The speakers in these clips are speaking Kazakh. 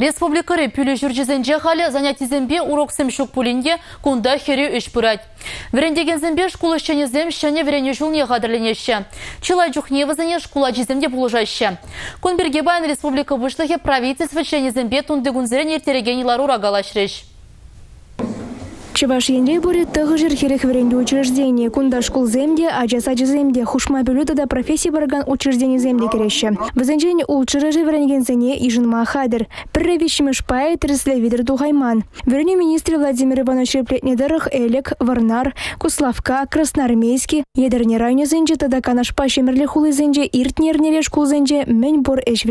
Республикары пүлі жүржізінже халі занятизембе урок сімшік пулинге кунда хері үш бұрад. Вірендеген зімбе шкулы шченезем шчане вірене жылне қадырленеші. Чылай жүхневізіне шкула жізімде бұлыжашы. Кунберге байын республика вышлығы правительство шченезембе тунды гунзірен ертереген илар урагалашреш. Чеваш енре буре тығы жер херек веренде учреждение. Кунда школ земде, а жасаджы земде. Хушма бюлюда да профессия барган учреждение земде кереші. Візенжені ул чырыжы веренген зене ижын махадыр. Пірре вещімі шпай тірісле видер тухайман. Верене министр Владимир Иванович Реплетнедырых Элек, Варнар, Куславка, Красноармейский, Едерне районе зенже тада канашпа шемерле хулы зенже, иртнернеле школ зенже, мен бор эш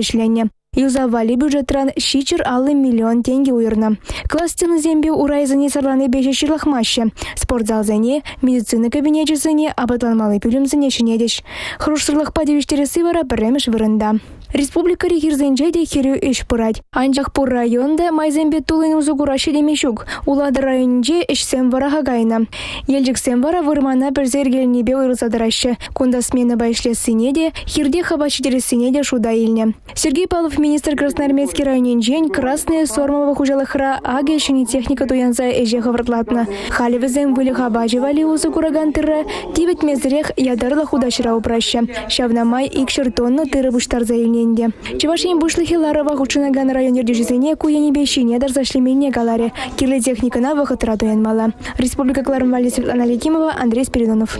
Юзавали бюджетран щичер аллы миллион тенге уйырна. Кластен зембе урайзыне сарланы беші шырлахмашы. Спортзал зене, медицина кабинеті зене, абатланмалы пүлім зене шынедеш. Хруш сырлах падевіштері сывара біреміш вырында. Республика регирзенже де херю еш пырать. Анчах пур районда майзембе тулын узу кураши демешук. Улады районже вара хагайна. Елжіксем вара вырмана бір зергелнебе уйрылсадырашы. Кунда смена байшле синеде, хирде хабачидері синеде шуда илне. Сергей Павлов министр Красноармейский районен жень красная сормова хужалыхра аге шыни техника туянса эже хавратлатна. Халевізем вылі хабачы вали узы кураган тыры, тивет мезрех ядарлы худашыра упраща. Шавнамай икшыр тонны тыры буштарза илненде. Чевашин бушлыхи ларова хучынаган район ердежізіне куяни бешине дар зашлеменне галаре. Кирлы техникана вахытра туянмала. Республика Клармвали Светлана Ликимова, Андрей Спиридонов.